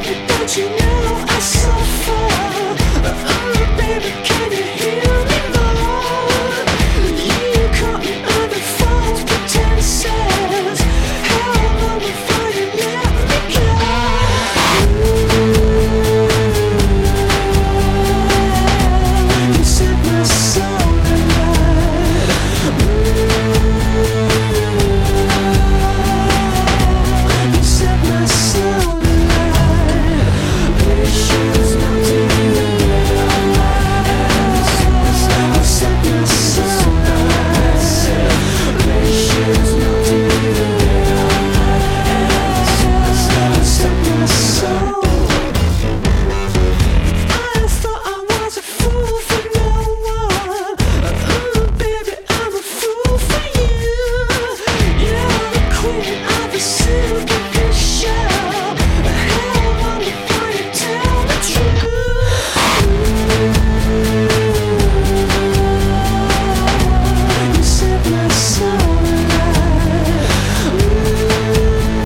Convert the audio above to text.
but don't you know I suffer?